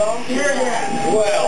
again. Well.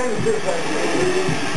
Thank you.